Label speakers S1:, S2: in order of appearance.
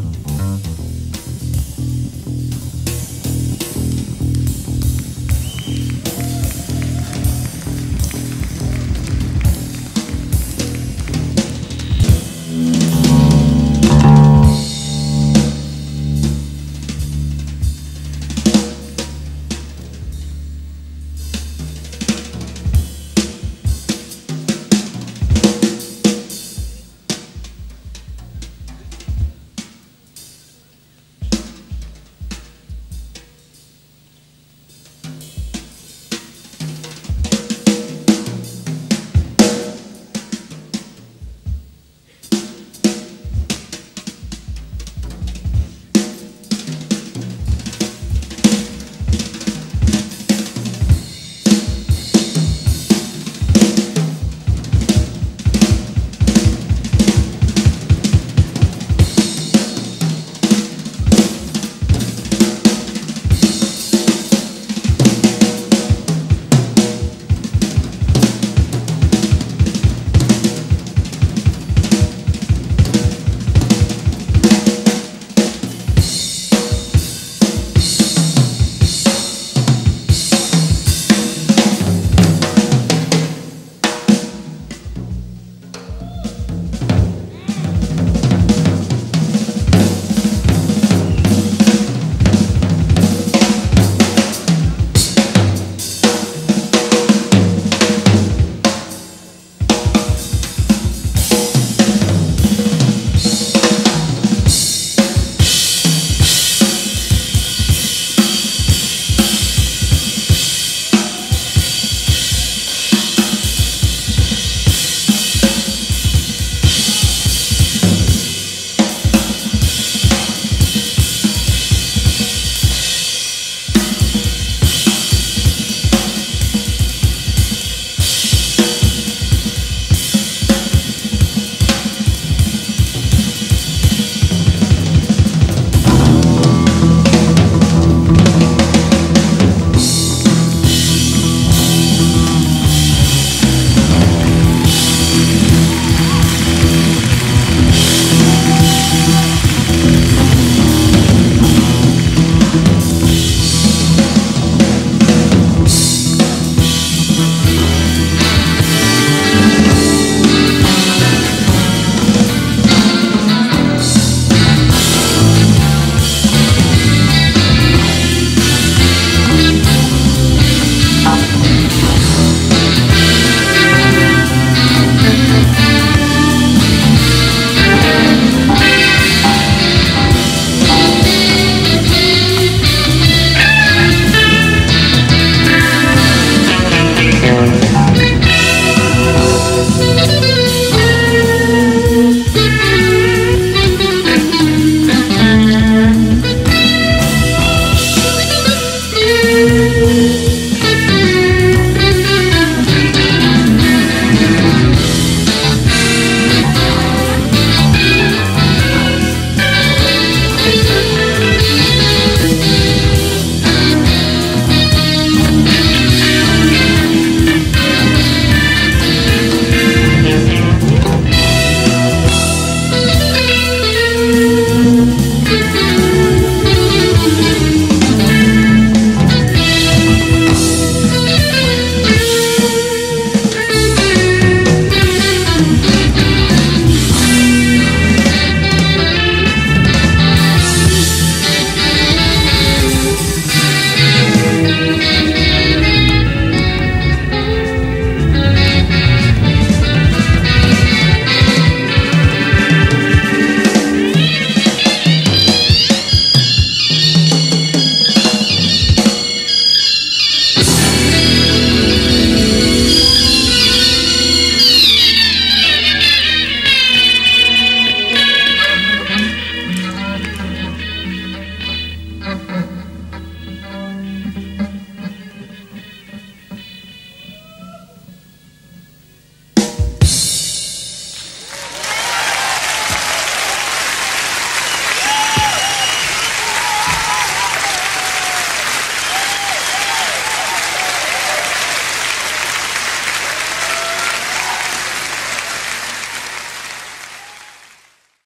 S1: Bye.